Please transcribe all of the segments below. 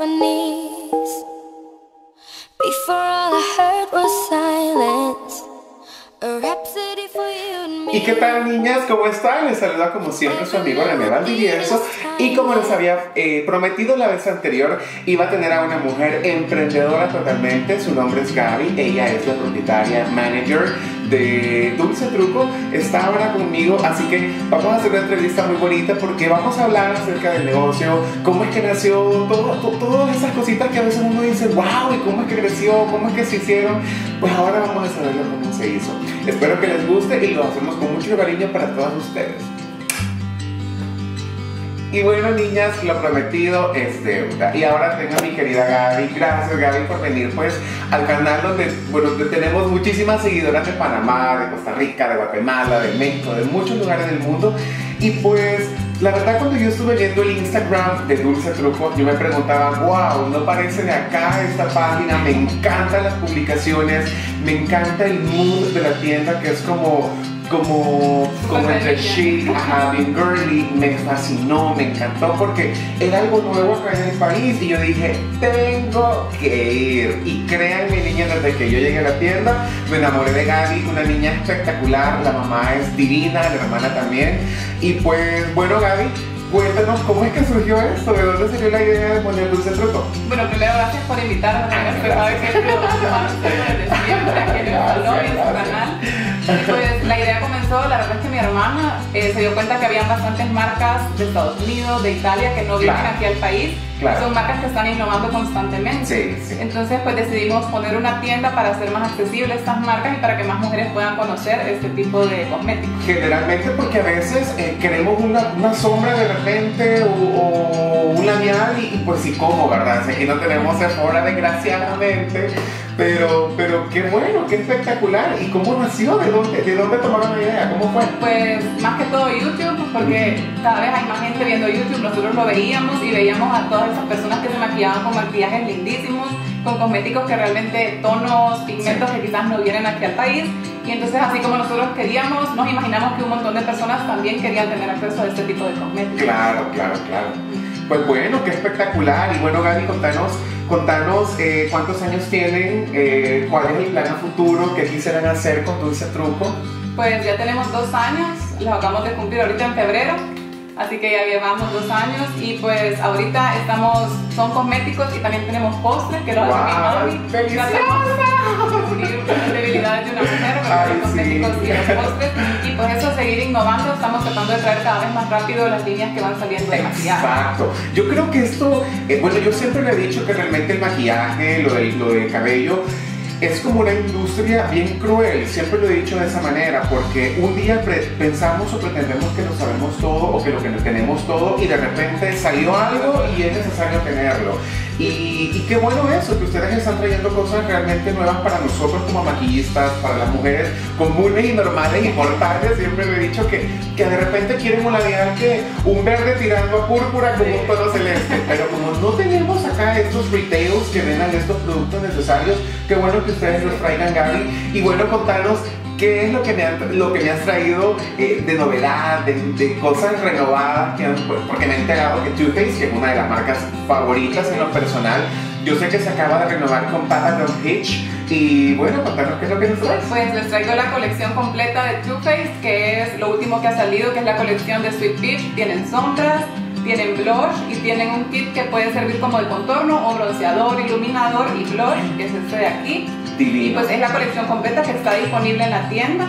epiphanies. Before all I heard was silence. ¿Y qué tal niñas? ¿Cómo están? Les saluda como siempre su amigo René Valdivieso y como les había eh, prometido la vez anterior, iba a tener a una mujer emprendedora totalmente, su nombre es Gaby, ella es la propietaria, manager de Dulce Truco, está ahora conmigo, así que vamos a hacer una entrevista muy bonita porque vamos a hablar acerca del negocio, cómo es que nació, todo, to- todas esas que a veces uno dice, wow, y cómo es que creció, cómo es que se hicieron, pues ahora vamos a saberlo cómo se hizo. Espero que les guste y lo hacemos con mucho cariño para todas ustedes. Y bueno, niñas, lo prometido es deuda. Y ahora tengo a mi querida Gaby. Gracias, Gaby, por venir pues al canal donde, bueno, tenemos muchísimas seguidoras de Panamá, de Costa Rica, de Guatemala, de México, de muchos lugares del mundo. Y pues, la verdad, cuando yo estuve viendo el Instagram de Dulce Truco, yo me preguntaba, wow, no parece de acá esta página. Me encantan las publicaciones, me encanta el mood de la tienda que es como como, como entre chic, ajá, bien girly, me fascinó, me encantó porque era algo nuevo acá en el país y yo dije, tengo que ir. Y créanme, niña, desde que yo llegué a la tienda, me enamoré de Gaby, una niña espectacular, la mamá es divina, la hermana también. Y pues, bueno, Gaby, cuéntanos cómo es que surgió esto, de dónde salió la idea de poner dulce truco. Bueno, primero gracias por invitarme. Ah, sabe que yo desde siempre el salón y en su canal. Pues la idea comenzó, la verdad es que mi hermana eh, se dio cuenta que había bastantes marcas de Estados Unidos, de Italia, que no vienen Claro. aquí al país. Claro. Son marcas que están innovando constantemente. Sí, sí. Entonces pues decidimos poner una tienda para hacer más accesibles estas marcas y para que más mujeres puedan conocer este tipo de cosméticos. Generalmente porque a veces eh, queremos una, una sombra de repente o, o un labial y, y pues sí como, ¿verdad? Aquí no tenemos Sephora desgraciadamente, pero, pero qué bueno, qué espectacular. ¿Y cómo nació? ¿De dónde, de dónde tomaron la idea? ¿Cómo fue? Pues más que todo YouTube, porque cada vez hay más gente viendo YouTube, nosotros lo veíamos y veíamos a todas esas personas que se maquillaban con maquillajes lindísimos, con cosméticos que realmente tonos, pigmentos que quizás no vienen aquí al país. Y entonces así como nosotros queríamos, nos imaginamos que un montón de personas también querían tener acceso a este tipo de cosméticos. Claro, claro, claro. Pues bueno, qué espectacular. Y bueno, Gaby, contanos, contanos eh, cuántos años tienen, eh, cuál es el plan a futuro, qué quisieran hacer con Dulce Truco. Pues ya tenemos dos años, los acabamos de cumplir ahorita en febrero, así que ya llevamos dos años y pues ahorita estamos, son cosméticos y también tenemos postres que los hace mi mami. Descubrir las debilidades de una mujer, Ay, ¿verdad? los cosméticos sí. y los postres. Y pues eso, seguir innovando, estamos tratando de traer cada vez más rápido las líneas que van saliendo de maquillaje. Exacto. Yo creo que esto, eh, bueno, yo siempre le he dicho que realmente el maquillaje, lo del, lo del cabello, es como una industria bien cruel. Siempre lo he dicho de esa manera, porque un día pensamos o pretendemos que lo sabemos todo o que lo que tenemos todo y de repente salió algo y es necesario tenerlo. Y, y qué bueno eso, que ustedes están trayendo cosas realmente nuevas para nosotros como maquillistas, para las mujeres comunes y normales y mortales. Siempre le he dicho que, que de repente quieren un labial que un verde tirando a púrpura con un tono celeste. Pero como no tenemos acá estos retails que vendan estos productos necesarios, qué bueno que ustedes los traigan, Gaby. Y bueno, contanos ¿Qué es lo que me, han- lo que me has traído eh, de novedad, de, cosas renovadas? Que pues, porque me he enterado que Too Faced, que es una de las marcas favoritas en lo personal, yo sé que se acaba de renovar con Patagon Peach. Y bueno, contanos qué es lo que nos traes. Pues les traigo la colección completa de Too Faced, que es lo último que ha salido, que es la colección de Sweet Peach. Tienen sombras, tienen blush y tienen un kit que puede servir como de contorno o bronceador, iluminador y blush, que es este de aquí. Y pues es la colección completa que está disponible en la tienda.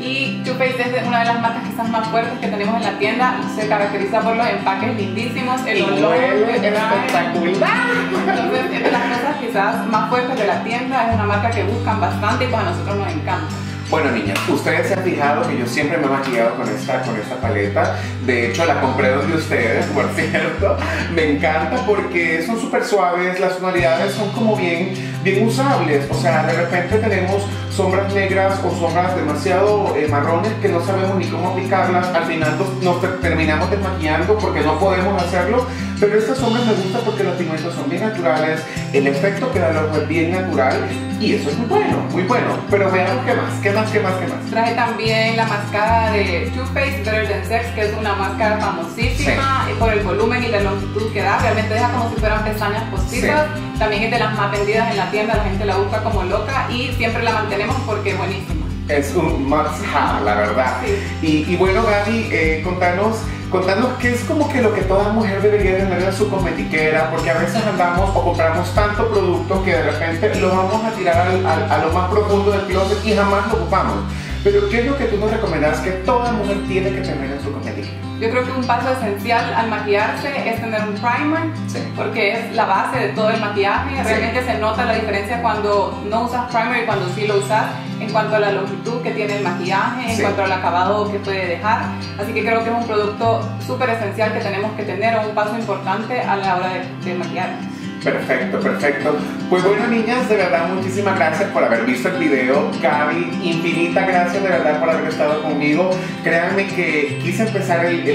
Y Too Faced es una de las marcas quizás más fuertes que tenemos en la tienda. Se caracteriza por los empaques lindísimos, el Y olor espectacular. Entonces es de las cosas quizás más fuertes de la tienda. Es una marca que buscan bastante y pues a nosotros nos encanta. Bueno, niñas, ustedes se han fijado que yo siempre me he maquillado con esta, con esta paleta. De hecho, la compré donde ustedes, por cierto. Me encanta porque son súper suaves, las tonalidades son como bien, bien usables. O sea, de repente tenemos sombras negras o sombras demasiado eh, marrones que no sabemos ni cómo aplicarlas, al final nos, nos ter- terminamos desmaquillando porque no podemos hacerlo, pero estas sombras me gustan porque los pigmentos son bien naturales, el efecto que da el ojo es bien natural y eso es muy bueno, muy bueno. Pero veamos qué más, qué más, qué más, qué más. Traje también la máscara de Too Faced Better Than Sex, que es una máscara famosísima por el volumen y la longitud que da. Realmente deja como si fueran pestañas postizas. También es de las más vendidas en la tienda, la gente la busca como loca y siempre la mantenemos porque es buenísima. Es un must have, la verdad. Sí. Y, y bueno, Gaby, eh, contanos, contanos qué es como que lo que toda mujer debería tener en su cosmetiquera, porque a veces andamos o compramos tanto producto que de repente lo vamos a tirar al- al- a lo más profundo del closet y jamás lo ocupamos. Pero ¿qué es lo que tú nos recomiendas que toda mujer tiene que tener en su cosmetiquera? Yo creo que un paso esencial al maquillarse es tener un primer, Sí. porque es la base de todo el maquillaje. Realmente se nota la diferencia cuando no usas primer y cuando sí lo usas en cuanto a la longitud que tiene el maquillaje, en Sí. cuanto al acabado que puede dejar. Así que creo que es un producto súper esencial que tenemos que tener o un paso importante a la hora de, de maquillarnos. Perfecto, perfecto. Pues bueno, niñas, de verdad, muchísimas gracias por haber visto el video. Gaby, infinita gracias de verdad por haber estado conmigo. Créanme que quise empezar el-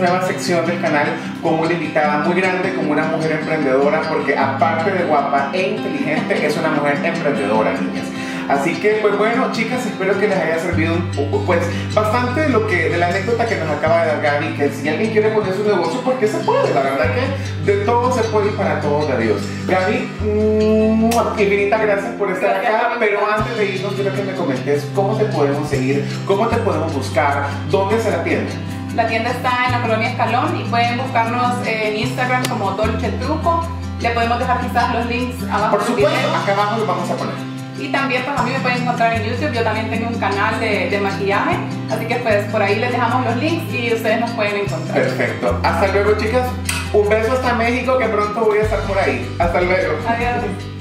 nueva sección del canal con una invitada muy grande, como una mujer emprendedora, porque aparte de guapa e inteligente, es una mujer emprendedora, niñas. Así que, pues bueno, chicas, espero que les haya servido un poco, pues bastante de lo que, de la anécdota que nos acaba de dar Gaby, que si alguien quiere poner su negocio, porque se puede, la verdad que de todo se puede y para todos de Dios. Gaby, mm, infinita gracias por estar Gracias acá, pero antes de irnos quiero que me comentes cómo te podemos seguir, cómo te podemos buscar, dónde se la tienda. La tienda está en la colonia Escalón y pueden buscarnos en Instagram como Dolce Truco. Le podemos dejar quizás los links abajo Por supuesto, acá abajo lo vamos a poner. Y también pues a mí me pueden encontrar en YouTube, yo también tengo un canal de, de maquillaje, así que pues por ahí les dejamos los links y ustedes nos pueden encontrar. Perfecto. Hasta luego, chicas. Un beso hasta México, que pronto voy a estar por ahí. Hasta luego. Adiós.